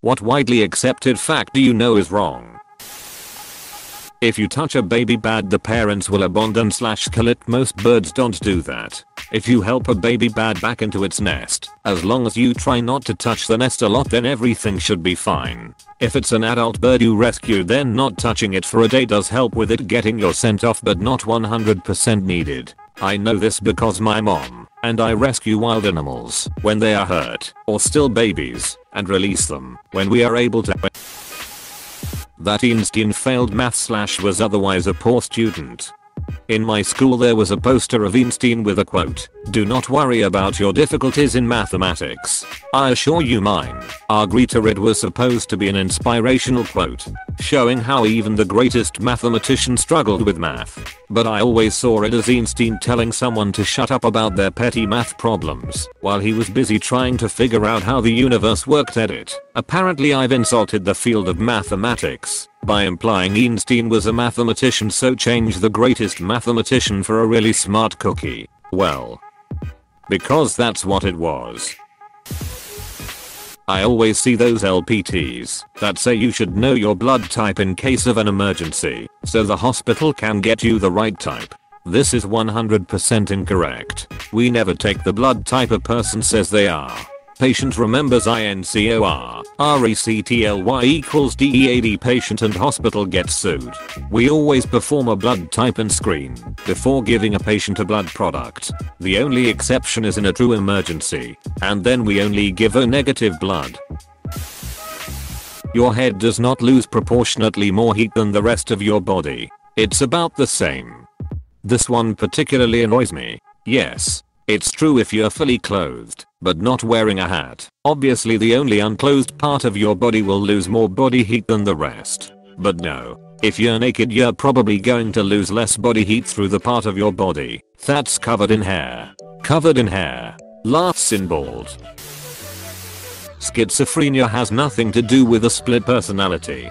What widely accepted fact do you know is wrong? If you touch a baby bat the parents will abandon slash kill it most birds don't do that. If you help a baby bat back into its nest, as long as you try not to touch the nest a lot then everything should be fine. If it's an adult bird you rescue then not touching it for a day does help with it getting your scent off but not 100% needed. I know this because my mom and I rescue wild animals when they are hurt or still babies and release them when we are able to that Einstein failed math slash was otherwise a poor student. In my school there was a poster of Einstein with a quote, do not worry about your difficulties in mathematics. I assure you mine. Our greeter it was supposed to be an inspirational quote, showing how even the greatest mathematician struggled with math. But I always saw it as Einstein telling someone to shut up about their petty math problems while he was busy trying to figure out how the universe worked at it. Apparently I've insulted the field of mathematics by implying Einstein was a mathematician so change the greatest mathematician for a really smart cookie. Well. Because that's what it was. I always see those LPTs that say you should know your blood type in case of an emergency, so the hospital can get you the right type. This is 100% incorrect. We never take the blood type a person says they are. Patient remembers INCOR. RECTLY equals DEAD patient and hospital gets sued. We always perform a blood type and screen before giving a patient a blood product. The only exception is in a true emergency. And then we only give a negative blood. Your head does not lose proportionately more heat than the rest of your body. It's about the same. This one particularly annoys me. Yes, it's true if you're fully clothed, but not wearing a hat. Obviously the only unclothed part of your body will lose more body heat than the rest. But no. If you're naked you're probably going to lose less body heat through the part of your body that's covered in hair. Covered in hair. Laughs in bald. Schizophrenia has nothing to do with a split personality.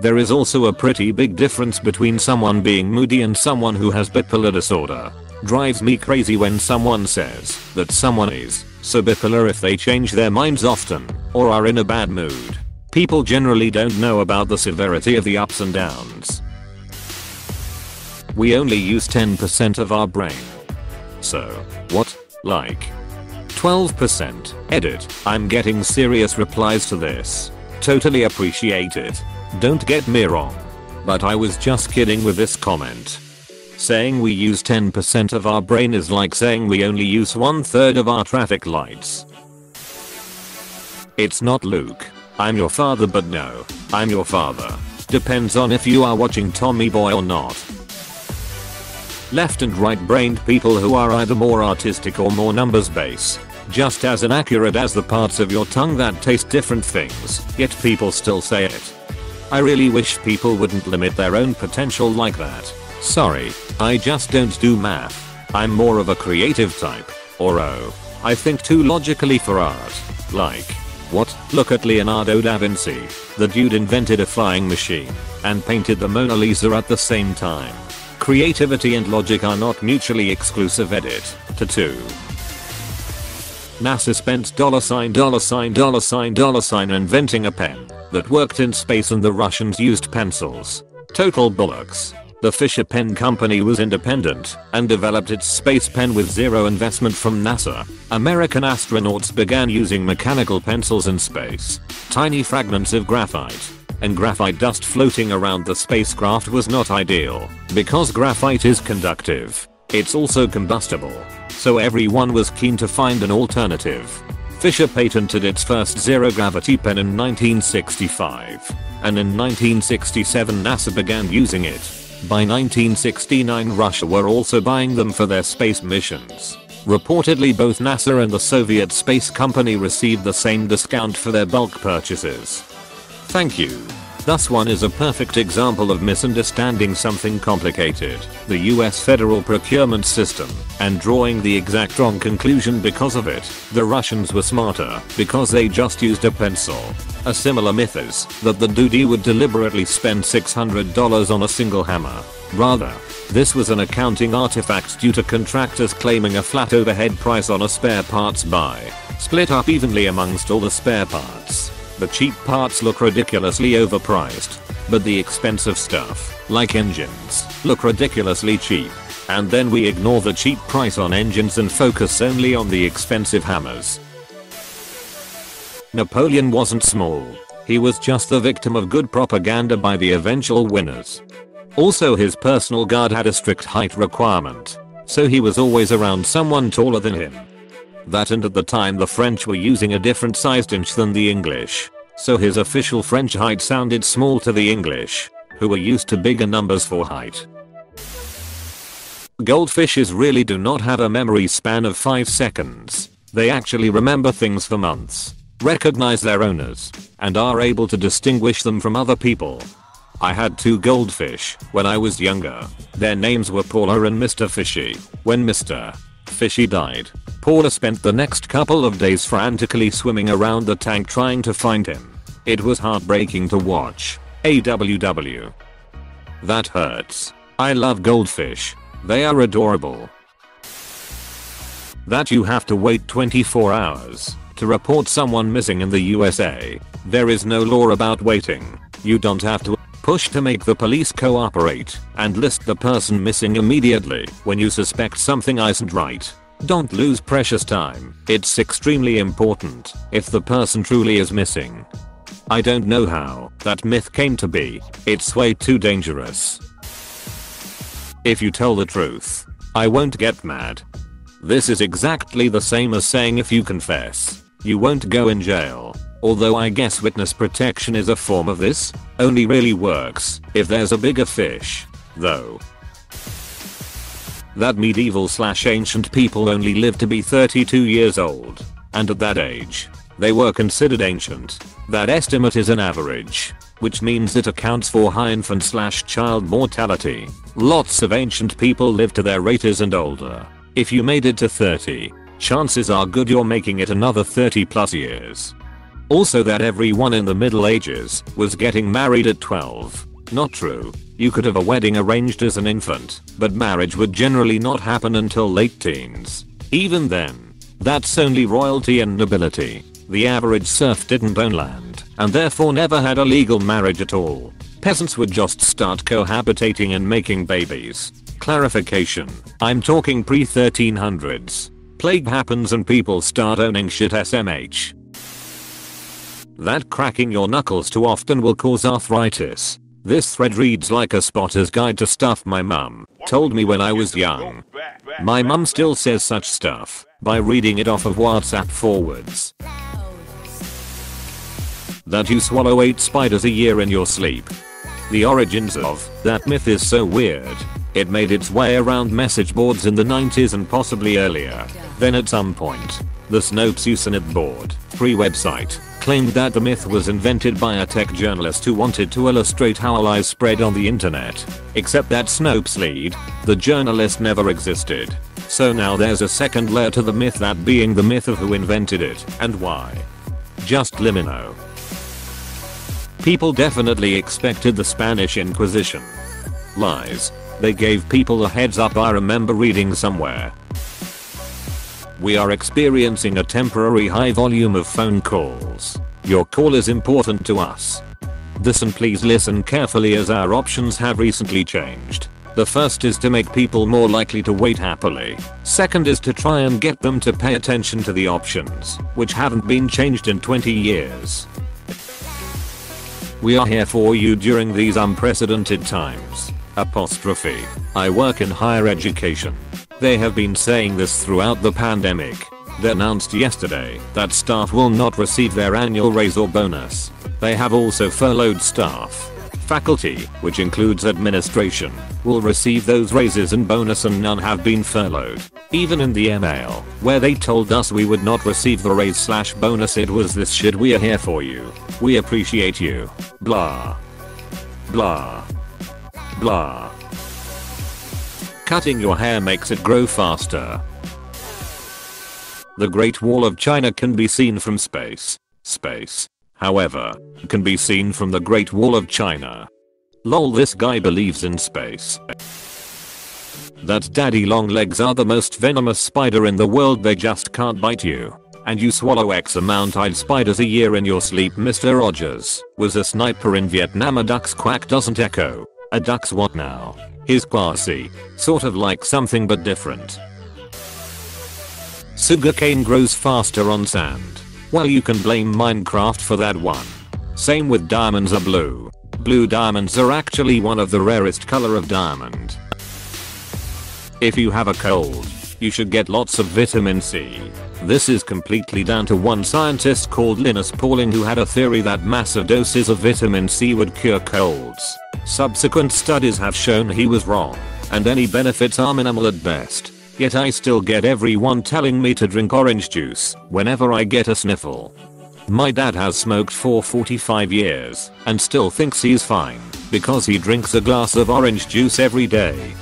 There is also a pretty big difference between someone being moody and someone who has bipolar disorder. Drives me crazy when someone says that someone is so bipolar if they change their minds often or are in a bad mood. People generally don't know about the severity of the ups and downs. We only use 10% of our brain. So, what? Like 12%. Edit. I'm getting serious replies to this. Totally appreciate it. Don't get me wrong. But I was just kidding with this comment. Saying we use 10% of our brain is like saying we only use one third of our traffic lights. It's not Luke. I'm your father but no, I'm your father. Depends on if you are watching Tommy Boy or not. Left and right brained people who are either more artistic or more numbers based. Just as inaccurate as the parts of your tongue that taste different things, yet people still say it. I really wish people wouldn't limit their own potential like that. Sorry, I just don't do math. I'm more of a creative type. Or oh, I think too logically for art. Like, what? Look at Leonardo da Vinci. The dude invented a flying machine and painted the Mona Lisa at the same time. Creativity and logic are not mutually exclusive edit. Tattoo. NASA spent dollar sign dollar sign dollar sign dollar sign inventing a pen that worked in space and the Russians used pencils. Total bullocks. The Fisher Pen Company was independent and developed its space pen with zero investment from NASA. American astronauts began using mechanical pencils in space. Tiny fragments of graphite and graphite dust floating around the spacecraft was not ideal because graphite is conductive. It's also combustible. So everyone was keen to find an alternative. Fisher patented its first zero gravity pen in 1965 and in 1967 NASA began using it. By 1969 Russia were also buying them for their space missions. Reportedly both NASA and the Soviet Space Company received the same discount for their bulk purchases. Thank you. Thus one is a perfect example of misunderstanding something complicated, the US federal procurement system, and drawing the exact wrong conclusion because of it. The Russians were smarter because they just used a pencil. A similar myth is that the dude would deliberately spend $600 on a single hammer. Rather, this was an accounting artifact due to contractors claiming a flat overhead price on a spare parts buy, split up evenly amongst all the spare parts. The cheap parts look ridiculously overpriced. But the expensive stuff, like engines, look ridiculously cheap. And then we ignore the cheap price on engines and focus only on the expensive hammers. Napoleon wasn't small. He was just the victim of good propaganda by the eventual winners. Also his personal guard had a strict height requirement. So he was always around someone taller than him. That and at the time the French were using a different sized inch than the English. So his official French height sounded small to the English, who were used to bigger numbers for height. Goldfishes really do not have a memory span of 5 seconds. They actually remember things for months, recognize their owners, and are able to distinguish them from other people. I had two goldfish when I was younger. Their names were Paula and Mr. Fishy. When Mr. Fishy died, Paula spent the next couple of days frantically swimming around the tank trying to find him. It was heartbreaking to watch. AWW. That hurts. I love goldfish. They are adorable. That you have to wait 24 hours to report someone missing in the USA. There is no law about waiting. You don't have to push to make the police cooperate and list the person missing immediately when you suspect something isn't right. Don't lose precious time. It's extremely important if the person truly is missing. I don't know how that myth came to be. It's way too dangerous. If you tell the truth, I won't get mad. This is exactly the same as saying if you confess, you won't go in jail. Although I guess witness protection is a form of this, only really works if there's a bigger fish, though. That medieval slash ancient people only lived to be 32 years old, and at that age, they were considered ancient. That estimate is an average, which means it accounts for high infant slash child mortality. Lots of ancient people live to their 80s and older. If you made it to 30, chances are good you're making it another 30 plus years. Also that everyone in the middle ages was getting married at 12. Not true. You could have a wedding arranged as an infant, but marriage would generally not happen until late teens. Even then, that's only royalty and nobility. The average serf didn't own land, and therefore never had a legal marriage at all. Peasants would just start cohabitating and making babies. Clarification, I'm talking pre 1300s. Plague happens and people start owning shit SMH. That cracking your knuckles too often will cause arthritis. This thread reads like a spotter's guide to stuff my mum told me when I was young. My mum still says such stuff by reading it off of WhatsApp forwards. That you swallow 8 spiders a year in your sleep. The origins of that myth is so weird. It made its way around message boards in the 90s and possibly earlier. Then at some point, the Snopes Usenet board, free website, claimed that the myth was invented by a tech journalist who wanted to illustrate how lies spread on the internet. Except that Snopes lead, the journalist never existed. So now there's a second layer to the myth that being the myth of who invented it and why. Just know. People definitely expected the Spanish Inquisition. Lies. They gave people a heads up I remember reading somewhere. We are experiencing a temporary high volume of phone calls. Your call is important to us. Listen please listen carefully as our options have recently changed. The first is to make people more likely to wait happily. Second is to try and get them to pay attention to the options, which haven't been changed in 20 years. We are here for you during these unprecedented times. Apostrophe. I work in higher education. They have been saying this throughout the pandemic. They announced yesterday that staff will not receive their annual raise or bonus. They have also furloughed staff. Faculty, which includes administration, will receive those raises and bonus and none have been furloughed. Even in the email, where they told us we would not receive the raise slash bonus it was this shit we are here for you. We appreciate you. Blah. Blah. Blah. Cutting your hair makes it grow faster. The Great Wall of China can be seen from space. Space however, can be seen from the Great Wall of China. Lol this guy believes in space. That daddy long legs are the most venomous spider in the world they just can't bite you. and you swallow X amount-eyed spiders a year in your sleep Mr. Rogers was a sniper in Vietnam a duck's quack doesn't echo. A duck's what now? His classy. Sort of like something but different. Sugarcane grows faster on sand. Well you can blame Minecraft for that one. Same with diamonds are blue. Blue diamonds are actually one of the rarest color of diamond. If you have a cold, you should get lots of vitamin C. This is completely down to one scientist called Linus Pauling who had a theory that massive doses of vitamin C would cure colds. Subsequent studies have shown he was wrong, and any benefits are minimal at best. Yet I still get everyone telling me to drink orange juice whenever I get a sniffle. My dad has smoked for 45 years and still thinks he's fine because he drinks a glass of orange juice every day.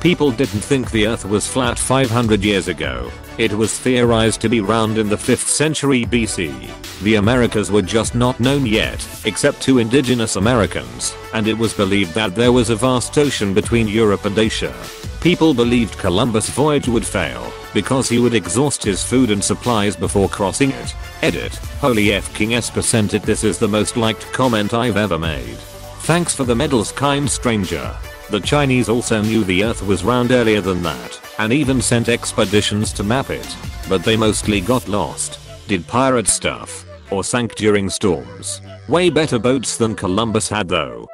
People didn't think the earth was flat 500 years ago. It was theorized to be round in the 5th century BC. The Americas were just not known yet, except to indigenous Americans, and it was believed that there was a vast ocean between Europe and Asia. People believed Columbus' voyage would fail, because he would exhaust his food and supplies before crossing it. Edit. Holy F King S percented this is the most liked comment I've ever made. Thanks for the medals kind stranger. The Chinese also knew the earth was round earlier than that, and even sent expeditions to map it, but they mostly got lost, did pirate stuff, or sank during storms. Way better boats than Columbus had though.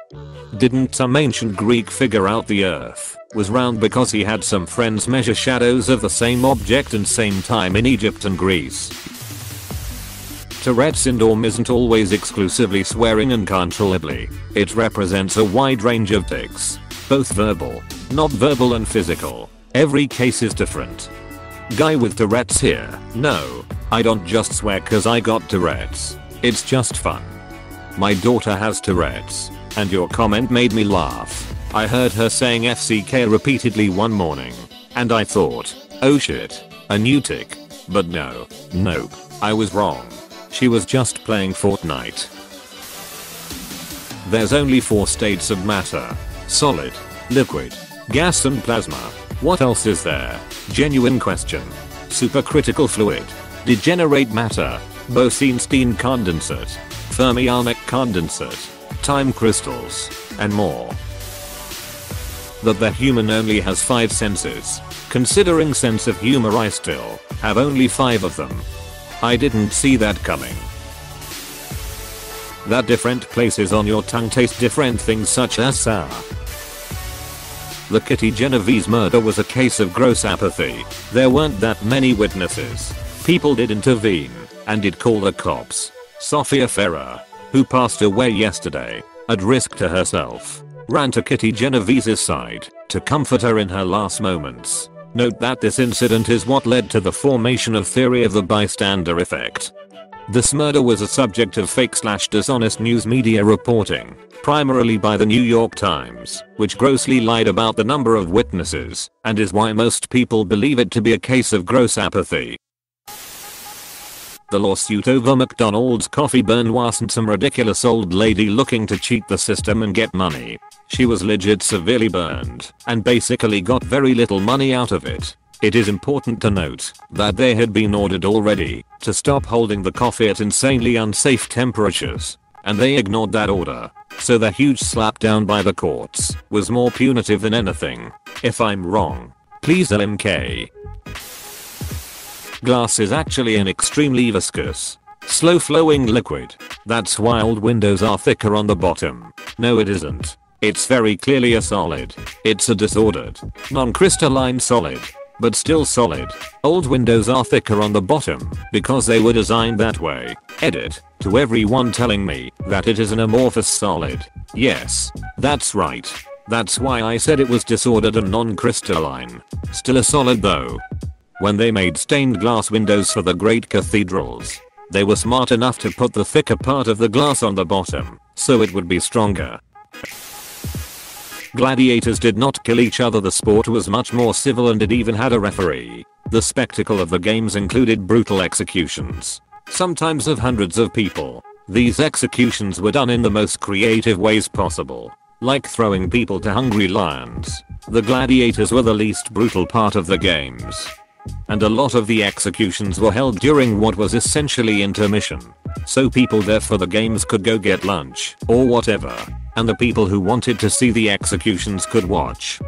Didn't some ancient Greek figure out the earth was round because he had some friends measure shadows of the same object and same time in Egypt and Greece? Tourette syndrome isn't always exclusively swearing uncontrollably. It represents a wide range of tics, both verbal, not verbal and physical. Every case is different. Guy with Tourette's here. No, I don't just swear cause I got Tourette's. It's just fun. My daughter has Tourette's, and your comment made me laugh. I heard her saying FCK repeatedly one morning, and I thought, oh shit, a new tic. But no, nope, I was wrong. She was just playing Fortnite. There's only 4 states of matter solid, liquid, gas and plasma. What else is there? Genuine question. Supercritical fluid. Degenerate matter. Bose-Einstein condensate. Fermionic condensate. Time crystals. And more. That the human only has 5 senses. Considering sense of humor I still have only 5 of them. I didn't see that coming that different places on your tongue taste different things such as sour. The Kitty Genovese murder was a case of gross apathy. There weren't that many witnesses. People did intervene and did call the cops. Sophia Farrar, who passed away yesterday, at risk to herself, ran to Kitty Genovese's side to comfort her in her last moments. Note that this incident is what led to the formation of theory of the bystander effect. This murder was a subject of fake slash dishonest news media reporting, primarily by the New York Times, which grossly lied about the number of witnesses, and is why most people believe it to be a case of gross apathy. The lawsuit over McDonald's coffee burn wasn't some ridiculous old lady looking to cheat the system and get money. She was legit severely burned and basically got very little money out of it. It is important to note that they had been ordered already to stop holding the coffee at insanely unsafe temperatures, and they ignored that order. So the huge slapdown by the courts was more punitive than anything. If I'm wrong, please LMK. Glass is actually an extremely viscous, slow flowing liquid. That's why old windows are thicker on the bottom. No it isn't. It's very clearly a solid. It's a disordered, non-crystalline solid but still solid. Old windows are thicker on the bottom because they were designed that way. Edit. To everyone telling me that it is an amorphous solid. Yes, that's right. That's why I said it was disordered and non-crystalline. Still a solid though. When they made stained glass windows for the great cathedrals, they were smart enough to put the thicker part of the glass on the bottom, so it would be stronger. Gladiators did not kill each other the sport was much more civil and it even had a referee. The spectacle of the games included brutal executions. Sometimes of hundreds of people. These executions were done in the most creative ways possible. Like throwing people to hungry lions. The gladiators were the least brutal part of the games. And a lot of the executions were held during what was essentially intermission. So people there for the games could go get lunch or whatever. And the people who wanted to see the executions could watch.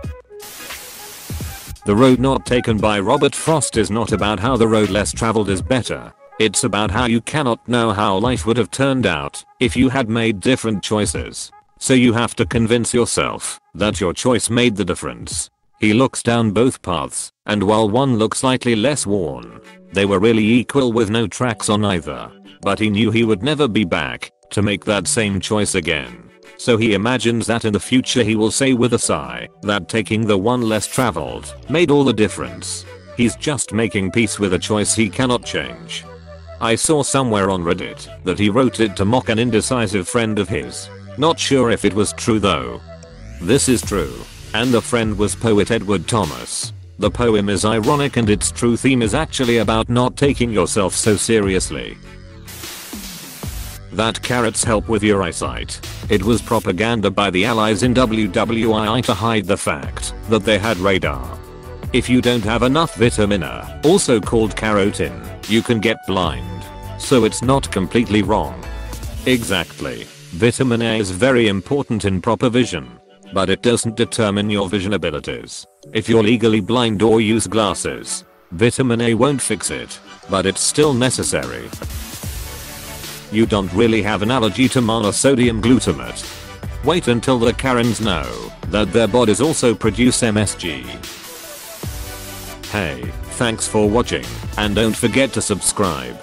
The road not taken by Robert Frost is not about how the road less traveled is better. It's about how you cannot know how life would have turned out if you had made different choices. So you have to convince yourself that your choice made the difference. He looks down both paths, and while one looks slightly less worn, they were really equal with no tracks on either. But he knew he would never be back to make that same choice again. So he imagines that in the future he will say with a sigh that taking the one less traveled made all the difference. He's just making peace with a choice he cannot change. I saw somewhere on Reddit that he wrote it to mock an indecisive friend of his. Not sure if it was true though. This is true. And the friend was poet Edward Thomas. The poem is ironic and its true theme is actually about not taking yourself so seriously. That carrots help with your eyesight. It was propaganda by the allies in WWII to hide the fact that they had radar. If you don't have enough vitamin A, also called carotene, you can get blind. So it's not completely wrong. Exactly. Vitamin A is very important in proper vision. But it doesn't determine your vision abilities. If you're legally blind or use glasses, vitamin A won't fix it. But it's still necessary you don't really have an allergy to monosodium glutamate. Wait until the Karens know that their bodies also produce MSG. Hey, thanks for watching, and don't forget to subscribe.